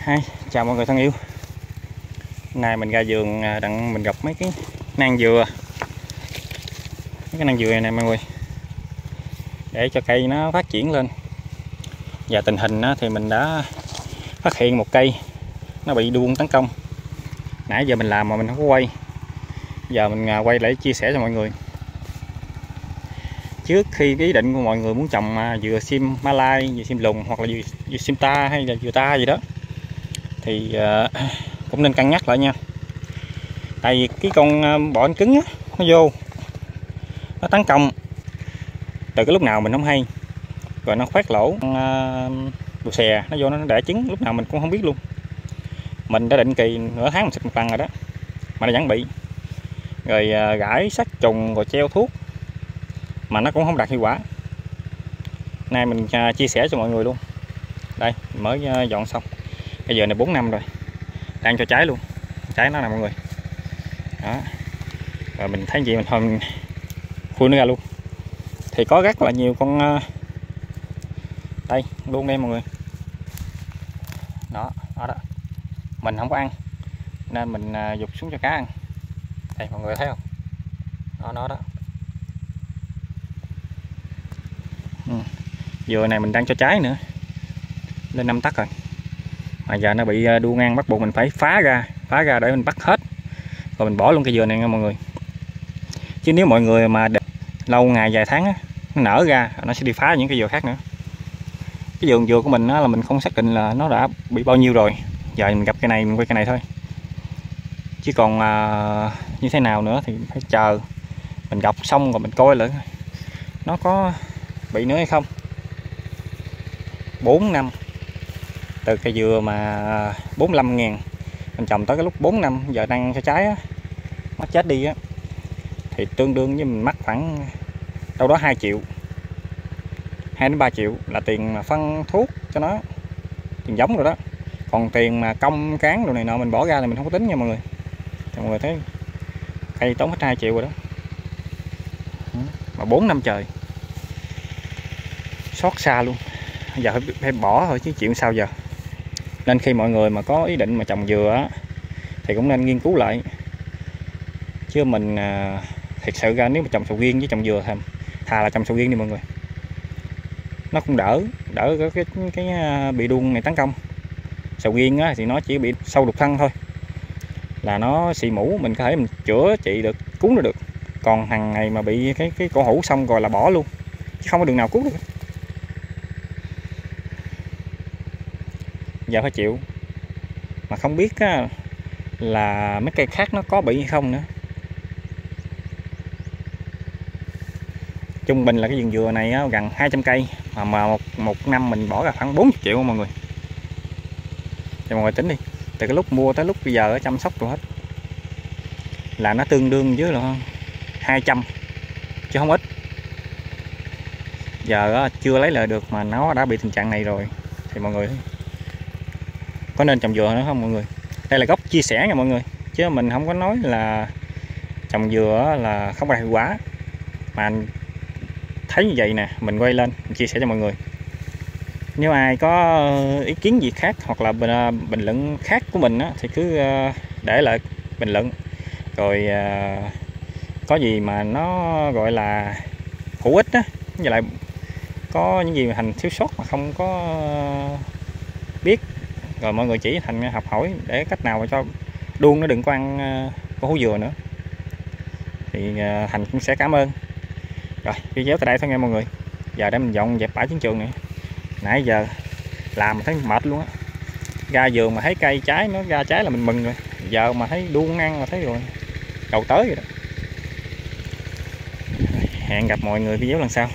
Hai, chào mọi người thân yêu. Nay mình ra vườn à, đặng mình gặp mấy cái nang dừa. Mấy cái nang dừa này nè mọi người. Để cho cây nó phát triển lên. Và tình hình thì mình đã phát hiện một cây Nó bị đuông tấn công. Nãy giờ mình làm mà mình không có quay. Giờ mình à, quay lại chia sẻ cho mọi người. Trước khi cái ý định của mọi người muốn trồng à, dừa sim Malai, dừa sim lùng hoặc là dừa, dừa sim ta hay là dừa ta gì đó thì ờ, cũng nên cân nhắc lại nha. Tại vì cái con ờ, bọ anh cứng á nó vô nó tấn công từ cái lúc nào mình không hay rồi nó khoét lỗ uh, ờ, đồ xè nó vô nó đẻ trứng lúc nào mình cũng không biết luôn. Mình đã định kỳ nửa tháng mình xịt một lần rồi đó mà nó vẫn bị. Rồi gãi sát trùng rồi treo thuốc mà nó cũng không đạt hiệu quả. Nay mình chia sẻ cho mọi người luôn. Đây mới dọn xong bây giờ này 4 năm rồi. Đang cho trái luôn. Trái nó nè mọi người. Đó. Rồi mình thấy gì mình thôi mình khui nó ra luôn. Thì có rất là nhiều con ờ, đây, luôn đây mọi người. Đó đó đó. Mình không có ăn, nên mình ờ, dục xuống cho cá ăn. Đây, mọi người thấy không? Đó đó đó. Ừ. vừa này mình đang cho trái nữa. Lên năm tắc rồi mà giờ nó bị đu đua ngang bắt buộc mình phải phá ra phá ra để mình bắt hết. Rồi mình bỏ luôn cây dừa này nha mọi người. Chứ nếu mọi người mà để lâu ngày vài tháng á, nó nở ra nó sẽ đi phá những cây dừa khác nữa. Cái vườn dừa của mình á, là mình không xác định là nó đã bị bao nhiêu rồi. Giờ mình gặp cái này mình quay cái này thôi. Chứ còn à, như thế nào nữa thì phải chờ. Mình gặp xong rồi mình coi lại. Nó có bị nữa hay không? 4 năm từ cây dừa mà à, 45 ngàn. Mình trồng tới cái lúc 4 năm giờ đang cho trái á, nó chết đi á. Thì tương đương với mình mắc khoảng đâu đó 2 triệu 2 đến 3 triệu là tiền mà phân thuốc cho nó tiền giống rồi đó. Còn tiền mà công cán đồ này nọ mình bỏ ra thì mình không có tính nha mọi người. Thì mọi người thấy cây tốn hết 2 triệu rồi đó. Mà 4 năm trời. Xót xa luôn. Giờ phải, phải bỏ thôi chứ chịu sao giờ nên khi mọi người mà có ý định mà trồng dừa á, thì cũng nên nghiên cứu lại. Chứ mình à, thật sự ra nếu mà trồng sầu riêng với trồng dừa thì thà là trồng sầu riêng đi mọi người. Nó cũng đỡ đỡ cái cái, cái à, bị đuông này tấn công. Sầu riêng á, thì nó chỉ bị sâu đục thân thôi. Là nó xì mũ mình có thể mình chữa trị được cứu nó được. Còn hàng ngày mà bị cái cái cổ hủ xong rồi là bỏ luôn. Chứ không có đường nào cứu được Dạ, giờ phải chịu. Mà không biết á, là mấy cây khác nó có bị hay không nữa. Trung bình là cái vườn dừa này á, gần 200 cây mà, mà một, một năm mình bỏ ra khoảng 40 triệu mọi người. Cho mọi người tính đi từ cái lúc mua tới lúc bây giờ chăm sóc rồi hết. Là nó tương đương với là 200 chứ không ít. Giờ chưa lấy lời được mà nó đã bị tình trạng này rồi thì mọi người có nên trồng dừa nữa không mọi người? Đây là góc chia sẻ nha mọi người. Chứ mình không có nói là trồng dừa là không đạt hiệu quả. Mà thấy như vậy nè mình quay lên mình chia sẻ cho mọi người. Nếu ai có ờ, ý kiến gì khác hoặc là bình, ờ, bình luận khác của mình á, thì cứ ờ, để lại bình luận. Rồi có gì mà nó gọi là hữu ích á với lại có những gì mà thành thiếu sót mà không có rồi mọi người chỉ thành học hỏi để cách nào mà cho đuông nó đừng có ăn ờ, có hú dừa nữa. Thì ờ, thành cũng sẽ cảm ơn. Rồi video tại đây thôi nha mọi người. Giờ để mình dọn dẹp bãi chiến trường này. Nãy giờ làm thấy mệt luôn á. Ra vườn mà thấy cây trái, nó ra trái là mình mừng rồi. Giờ mà thấy đuông ăn mà thấy rồi cầu tới rồi đó. Hẹn gặp mọi người video lần sau.